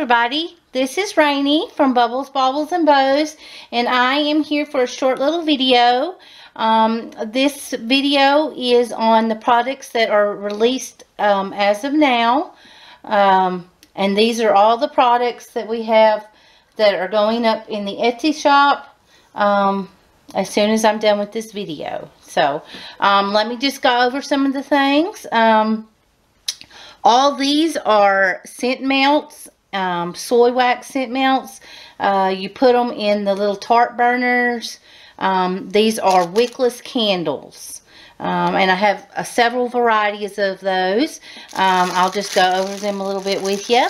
everybody, this is Rainy from Bubbles, Baubles, and Bows, and I am here for a short little video. Um, this video is on the products that are released um, as of now, um, and these are all the products that we have that are going up in the Etsy shop um, as soon as I'm done with this video. So, um, let me just go over some of the things. Um, all these are scent melts, um, soy wax scent melts. Uh, you put them in the little tart burners. Um, these are wickless candles. Um, and I have uh, several varieties of those. Um, I'll just go over them a little bit with you.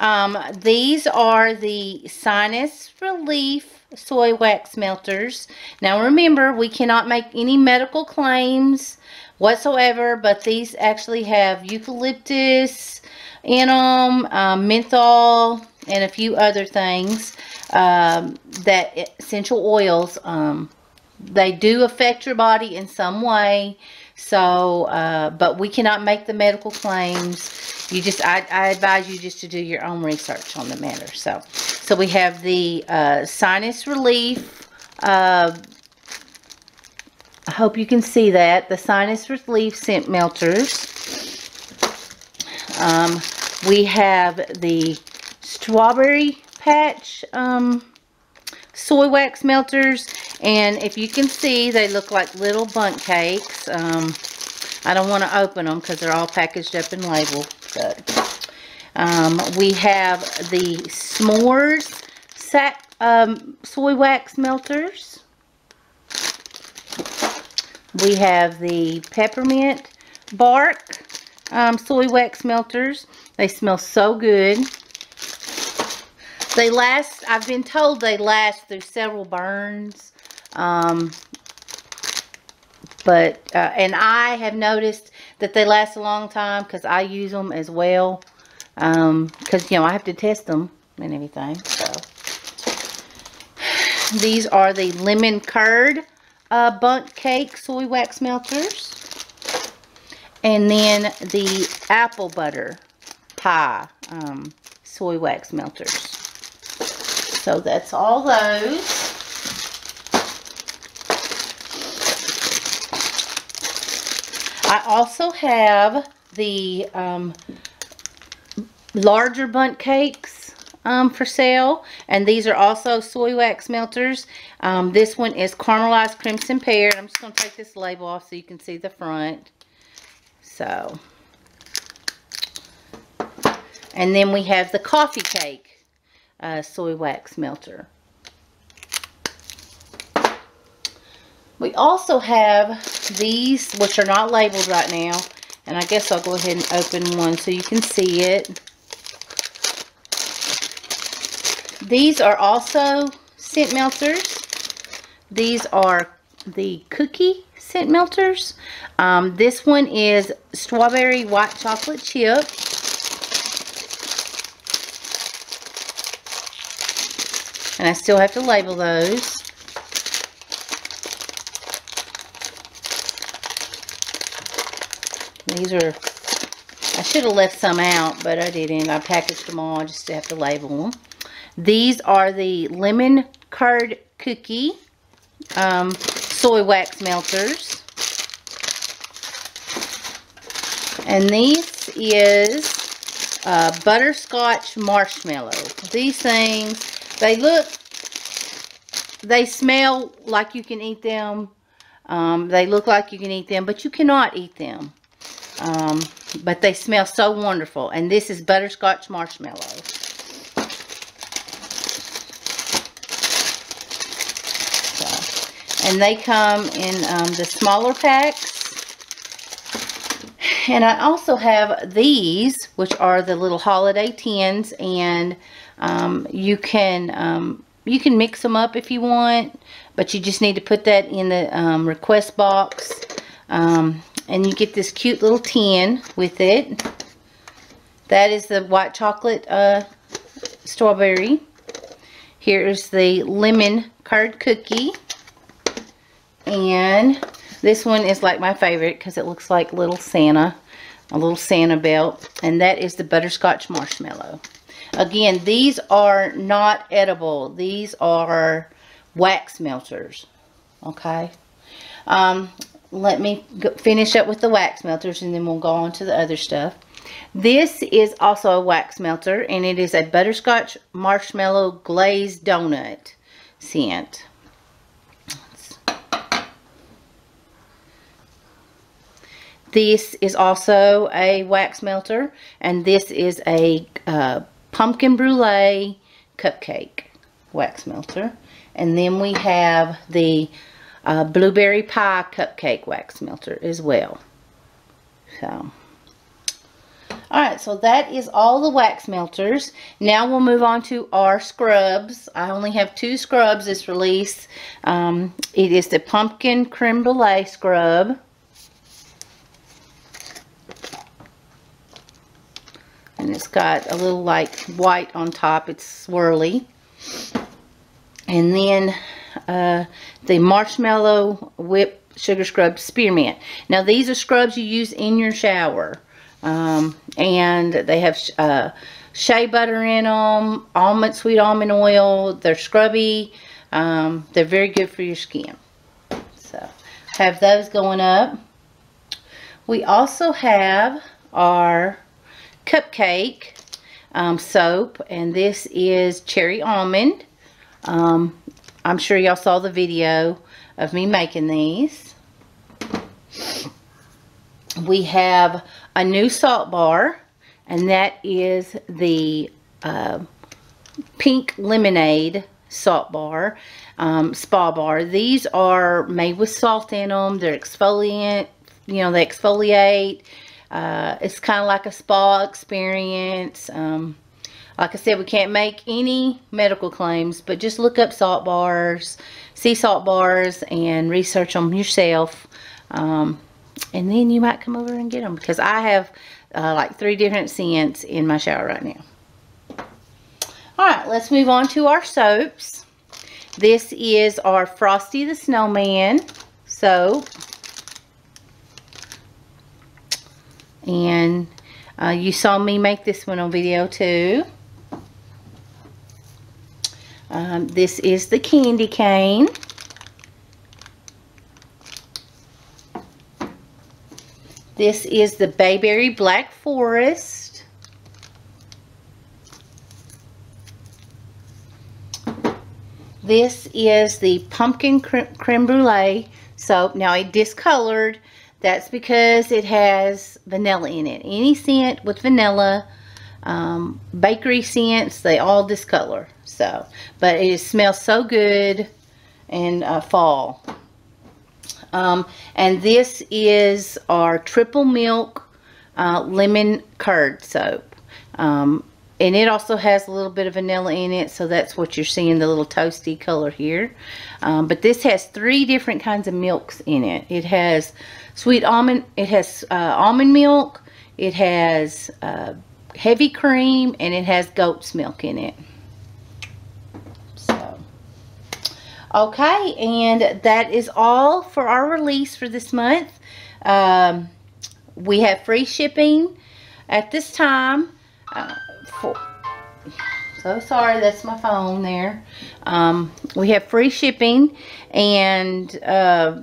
Um, these are the sinus relief soy wax melters. Now remember, we cannot make any medical claims whatsoever, but these actually have eucalyptus in them, um, menthol, and a few other things um, that essential oils, um, they do affect your body in some way. So, uh, but we cannot make the medical claims. You just, I, I, advise you just to do your own research on the matter. So, so we have the uh, sinus relief uh, I hope you can see that. The Sinus Relief Scent Melters. Um, we have the Strawberry Patch um, Soy Wax Melters. And if you can see, they look like little Bundt cakes. Um, I don't want to open them because they're all packaged up and labeled. But, um, we have the S'mores sack, um, Soy Wax Melters. We have the peppermint bark um, soy wax melters. They smell so good. They last, I've been told they last through several burns. Um, but, uh, and I have noticed that they last a long time because I use them as well. Because, um, you know, I have to test them and everything. So, these are the lemon curd uh, Bundt cake soy wax melters. And then the apple butter pie um, soy wax melters. So that's all those. I also have the um, larger Bundt cakes um, for sale. And these are also soy wax melters. Um, this one is caramelized crimson pear. I'm just going to take this label off so you can see the front. So. And then we have the coffee cake uh, soy wax melter. We also have these, which are not labeled right now. And I guess I'll go ahead and open one so you can see it. These are also scent melters. These are the cookie scent melters. Um, this one is strawberry white chocolate chip. And I still have to label those. These are, I should have left some out, but I didn't. I packaged them all just to have to label them. These are the lemon curd cookie um, soy wax melters. And this is uh, butterscotch marshmallow. These things, they look, they smell like you can eat them. Um, they look like you can eat them, but you cannot eat them. Um, but they smell so wonderful. And this is butterscotch marshmallow. And they come in um, the smaller packs. And I also have these, which are the little holiday tins, and um, you can um, you can mix them up if you want, but you just need to put that in the um, request box. Um, and you get this cute little tin with it. That is the white chocolate uh, strawberry. Here's the lemon curd cookie. And this one is like my favorite because it looks like little Santa, a little Santa belt. And that is the butterscotch marshmallow. Again, these are not edible. These are wax melters. Okay. Um, let me finish up with the wax melters and then we'll go on to the other stuff. This is also a wax melter and it is a butterscotch marshmallow glazed donut scent. This is also a wax melter and this is a uh, pumpkin brulee cupcake wax melter. And then we have the uh, blueberry pie cupcake wax melter as well. So, alright, so that is all the wax melters. Now we'll move on to our scrubs. I only have two scrubs this release. Um, it is the pumpkin creme brulee scrub. And it's got a little like white on top. It's swirly. And then uh, the Marshmallow Whip Sugar Scrub Spearmint. Now these are scrubs you use in your shower. Um, and they have uh, shea butter in them, almond, sweet almond oil. They're scrubby. Um, they're very good for your skin. So have those going up. We also have our cupcake um, soap and this is cherry almond. Um, I'm sure y'all saw the video of me making these. We have a new salt bar and that is the uh, pink lemonade salt bar, um, spa bar. These are made with salt in them. They're exfoliant, you know, they exfoliate. Uh, it's kind of like a spa experience. Um, like I said, we can't make any medical claims, but just look up salt bars, sea salt bars, and research them yourself. Um, and then you might come over and get them because I have uh, like three different scents in my shower right now. Alright, let's move on to our soaps. This is our Frosty the Snowman soap. And uh, you saw me make this one on video too. Um, this is the candy cane. This is the Bayberry Black Forest. This is the Pumpkin Creme Brulee soap. Now, it discolored that's because it has vanilla in it. Any scent with vanilla, um, bakery scents, they all discolor. So, but it smells so good in uh, fall. Um, and this is our triple milk uh, lemon curd soap. Um, and it also has a little bit of vanilla in it so that's what you're seeing the little toasty color here. Um, but this has three different kinds of milks in it. It has sweet almond it has uh, almond milk it has uh, heavy cream and it has goat's milk in it. So okay and that is all for our release for this month. Um, we have free shipping at this time. Uh, for, so sorry, that's my phone there. Um, we have free shipping and uh,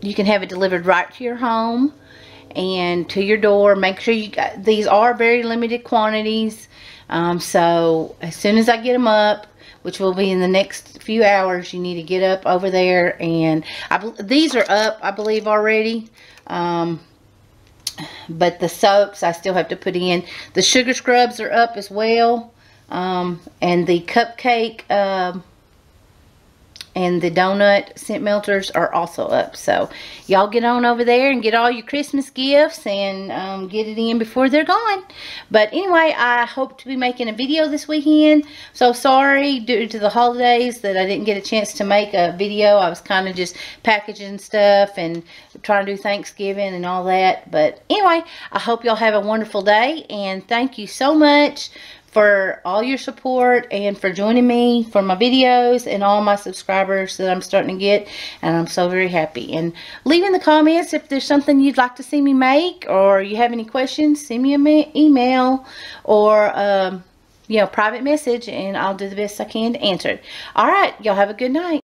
you can have it delivered right to your home and to your door. Make sure you got, these are very limited quantities. Um, so as soon as I get them up, which will be in the next few hours, you need to get up over there and I, these are up, I believe already. Um, but the soaps I still have to put in. The sugar scrubs are up as well. Um, and the cupcake um, and the donut scent melters are also up. So y'all get on over there and get all your Christmas gifts and um, get it in before they're gone. But anyway, I hope to be making a video this weekend. So sorry due to the holidays that I didn't get a chance to make a video. I was kind of just packaging stuff and trying to do Thanksgiving and all that. But anyway, I hope y'all have a wonderful day and thank you so much for all your support and for joining me for my videos and all my subscribers that I'm starting to get and I'm so very happy and leave in the comments if there's something you'd like to see me make or you have any questions send me an email or um, you know, private message and I'll do the best I can to answer it. All right. Y'all have a good night.